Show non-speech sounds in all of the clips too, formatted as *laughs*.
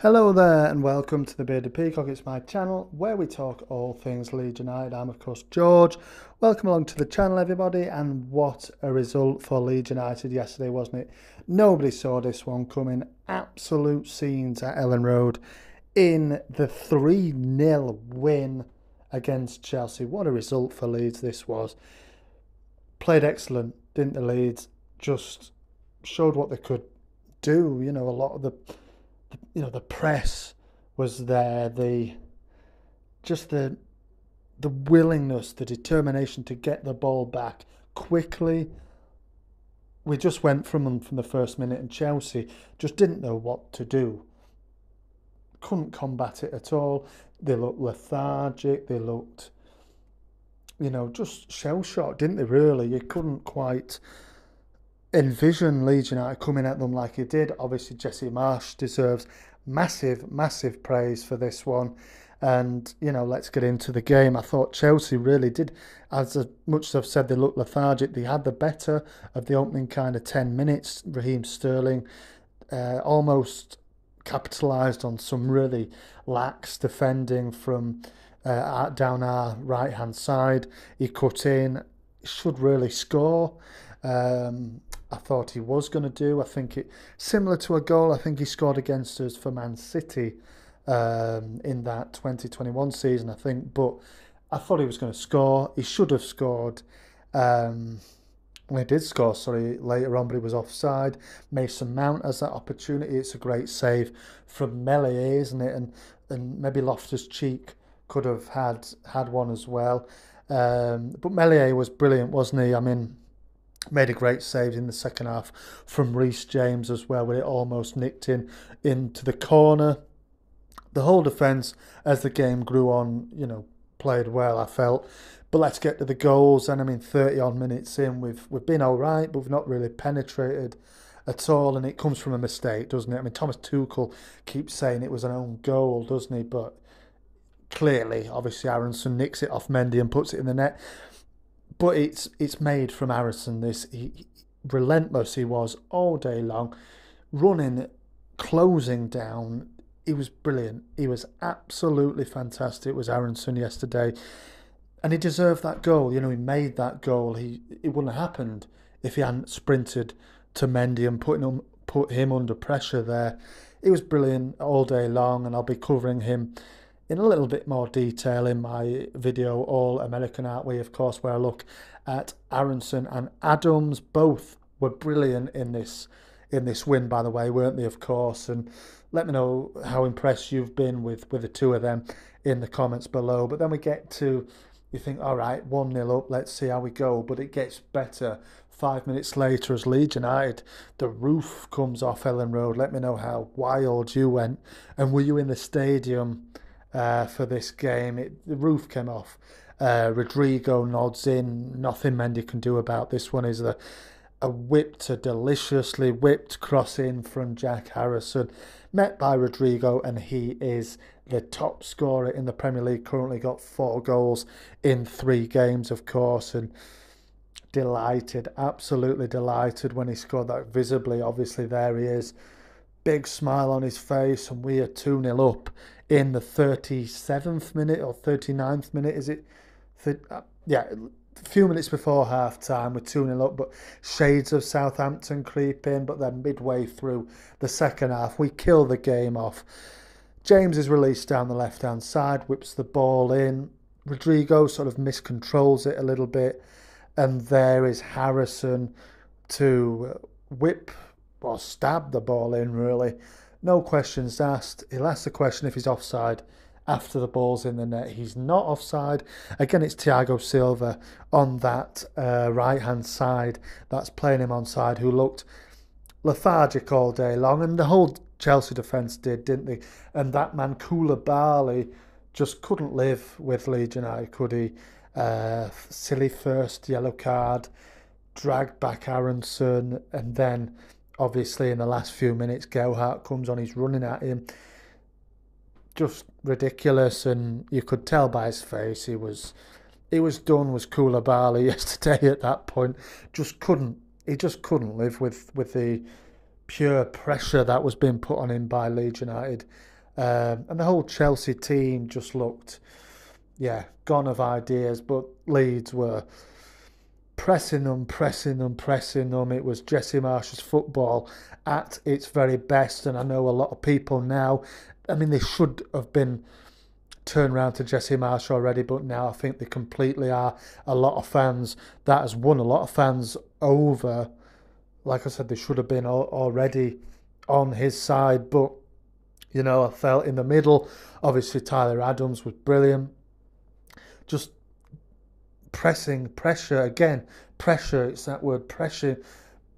Hello there and welcome to the Bearded Peacock. It's my channel where we talk all things Leeds United. I'm of course George. Welcome along to the channel everybody and what a result for Leeds United yesterday wasn't it? Nobody saw this one coming. Absolute scenes at Elland Road in the 3-0 win against Chelsea. What a result for Leeds this was. Played excellent, didn't the Leeds? Just showed what they could do. You know, a lot of the you know the press was there, the just the the willingness, the determination to get the ball back quickly. We just went from them from the first minute, and Chelsea just didn't know what to do. Couldn't combat it at all. They looked lethargic. They looked, you know, just shell shocked, didn't they? Really, you couldn't quite envision Leeds United coming at them like he did. Obviously, Jesse Marsch deserves massive, massive praise for this one. And, you know, let's get into the game. I thought Chelsea really did, as much as I've said they looked lethargic, they had the better of the opening kind of 10 minutes. Raheem Sterling uh, almost capitalised on some really lax defending from uh, down our right hand side. He cut in, should really score. Um, I thought he was going to do. I think it similar to a goal I think he scored against us for Man City um, in that 2021 season, I think. But I thought he was going to score. He should have scored. Um, he did score, sorry, later on, but he was offside. Mason Mount has that opportunity. It's a great save from Meslier, isn't it? And and maybe Loftus Cheek could have had had one as well. Um, but Meslier was brilliant, wasn't he? I mean, made a great save in the second half from Reece James as well, where it almost nicked in into the corner. The whole defence, as the game grew on, you know, played well. I felt, but let's get to the goals. And I mean, thirty odd minutes in, we've we've been all right, but we've not really penetrated at all. And it comes from a mistake, doesn't it? I mean, Thomas Tuchel keeps saying it was an own goal, doesn't he? But clearly, obviously, Aaronson nicks it off Mendy and puts it in the net but it's it's made from Harrison. This he, relentless he was all day long, running, closing down. He was brilliant. He was absolutely fantastic. It was Aaronson yesterday, and he deserved that goal. You know, he made that goal. He it wouldn't have happened if he hadn't sprinted to Mendy and putting him put him under pressure there. It was brilliant all day long, and I'll be covering him in a little bit more detail in my video, All American Aren't We, of course, where I look at Aaronson and Adams. Both were brilliant in this in this win, by the way, weren't they, of course? And let me know how impressed you've been with, with the two of them in the comments below. But then we get to, you think, all right, 1 0 up, let's see how we go. But it gets better. Five minutes later, as Leeds United, the roof comes off Elland Road. Let me know how wild you went. And were you in the stadium? Uh, for this game. It, the roof came off. Uh, Rodrigo nods in. Nothing Mendy can do about this one. Is a, a whipped, a deliciously whipped cross in from Jack Harrison, met by Rodrigo, and he is the top scorer in the Premier League. Currently got four goals in three games, of course, and delighted, absolutely delighted when he scored that visibly. Obviously, there he is big smile on his face, and we are 2 0 up in the 37th minute or 39th minute, is it? Uh, yeah, a few minutes before half time, we're 2 0 up, but shades of Southampton creep in. But then midway through the second half, we kill the game off. James is released down the left hand side, whips the ball in. Rodrigo sort of miscontrols it a little bit, and there is Harrison to whip or stab the ball in, really. No questions asked. He'll ask the question if he's offside after the ball's in the net. He's not offside. Again, it's Thiago Silva on that uh, right hand side that's playing him onside, who looked lethargic all day long. And the whole Chelsea defence did, didn't they? And that man, Koulibaly, just couldn't live with Leeds United, could he? Uh, silly first yellow card, dragged back Aaronson, and then obviously in the last few minutes Gelhardt comes on, he's running at him. Just ridiculous and you could tell by his face he was he was done was Koulibaly *laughs* yesterday at that point. Just couldn't he just couldn't live with, with the pure pressure that was being put on him by Leeds United. Um, and the whole Chelsea team just looked, yeah, gone of ideas. But Leeds were pressing them, pressing them, pressing them. It was Jesse Marsch's football at its very best. And I know a lot of people now, I mean, they should have been turned around to Jesse Marsch already, but now I think they completely are. A lot of fans, that has won a lot of fans over. Like I said, they should have been already on his side, but you know, I felt in the middle. Obviously, Tyler Adams was brilliant. Just pressing, pressure again, pressure. It's that word pressure.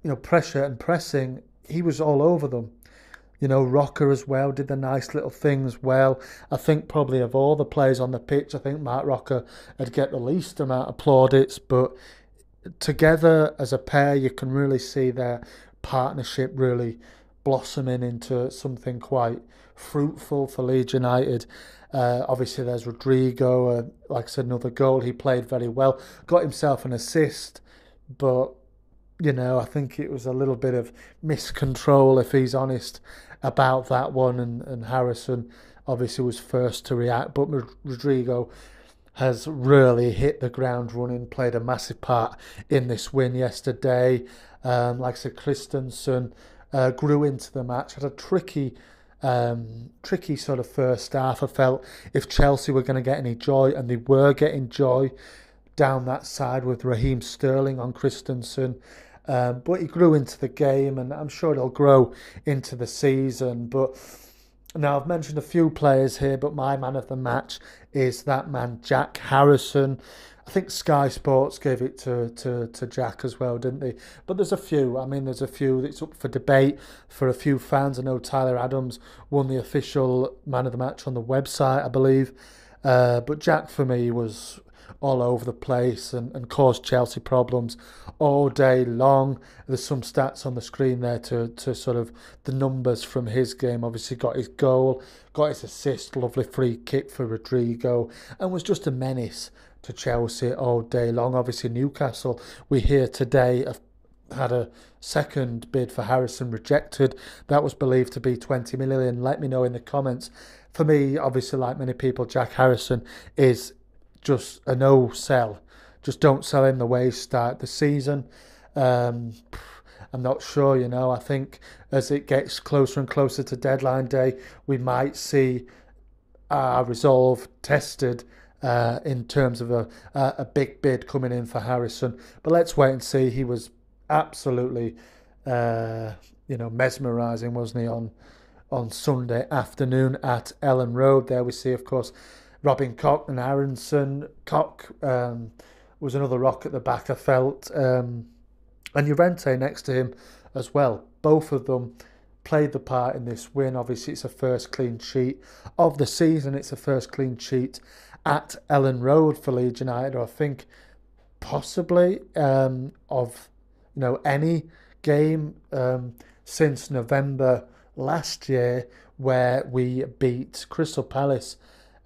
You know, pressure and pressing. He was all over them. You know, Roca as well did the nice little things well. I think probably of all the players on the pitch, I think Marc Roca would get the least amount of plaudits, but together as a pair, you can really see their partnership really blossoming into something quite fruitful for Leeds United. Uh, obviously, there's Rodrigo. Uh, like I said, another goal. He played very well. Got himself an assist, but you know, I think it was a little bit of miscontrol, if he's honest, about that one. And, and Harrison obviously was first to react, but Rodrigo has really hit the ground running, played a massive part in this win yesterday. Um, like I said, Christensen uh, grew into the match, had a tricky um, tricky sort of first half. I felt if Chelsea were going to get any joy, and they were getting joy down that side with Raheem Sterling on Christensen. Um, but he grew into the game, and I'm sure he'll grow into the season. But now I've mentioned a few players here, but my man of the match is that man Jack Harrison. I think Sky Sports gave it to, to, to Jack as well, didn't they? But there's a few. I mean, there's a few that's up for debate for a few fans. I know Tyler Adams won the official man of the match on the website, I believe. Uh, but Jack, for me, was all over the place and, and caused Chelsea problems all day long. There's some stats on the screen there to, to sort of the numbers from his game. Obviously, got his goal, got his assist, lovely free kick for Rodrigo, and was just a menace to Chelsea all day long. Obviously, Newcastle, we hear today, have had a second bid for Harrison rejected. That was believed to be 20 million. Let me know in the comments. For me, obviously, like many people, Jack Harrison is just a no sell. Just don't sell him the way he start the season. Um, I'm not sure, you know. I think as it gets closer and closer to deadline day, we might see our resolve tested uh, in terms of a, a, big bid coming in for Harrison. But let's wait and see. He was absolutely, uh, you know, mesmerising, wasn't he, on on Sunday afternoon at Elland Road. There we see, of course, Robin Koch and Aaronson. Koch um, was another rock at the back, I felt. Um, and Llorente next to him as well. Both of them played the part in this win. Obviously, it's a first clean sheet of the season. It's a first clean sheet at Elland Road for Leeds United, or I think possibly um, of you know any game um, since November last year, where we beat Crystal Palace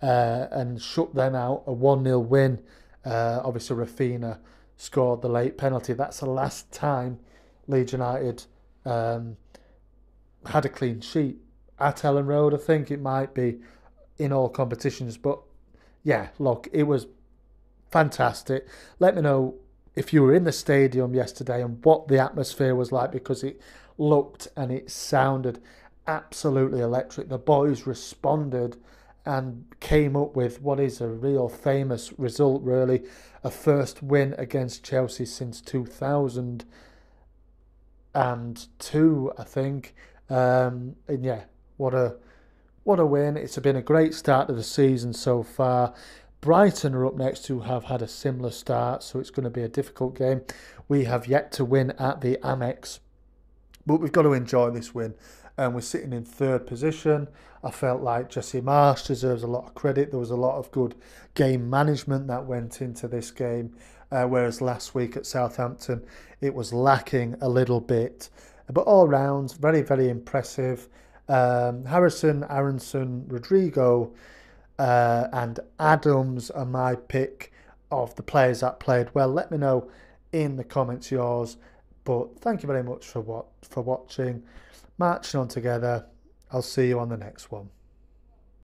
uh, and shut them out a one 0 win. Uh, obviously, Raphinha scored the late penalty. That's the last time Leeds United um, had a clean sheet at Elland Road. I think it might be in all competitions, but yeah, look, it was fantastic. Let me know if you were in the stadium yesterday and what the atmosphere was like because it looked and it sounded absolutely electric. The boys responded and came up with what is a real famous result, really. A first win against Chelsea since 2002, I think. Um, and yeah, what a what a win. It's been a great start to the season so far. Brighton are up next to have had a similar start, so it's going to be a difficult game. We have yet to win at the Amex, but we've got to enjoy this win. And we're sitting in third position. I felt like Jesse Marsch deserves a lot of credit. There was a lot of good game management that went into this game, uh, whereas last week at Southampton it was lacking a little bit. But all round, very, very impressive. Um, Harrison, Aaronson, Rodrigo, uh, and Adams are my pick of the players that played well. Let me know in the comments yours. But thank you very much for what for watching. marching on together. I'll see you on the next one.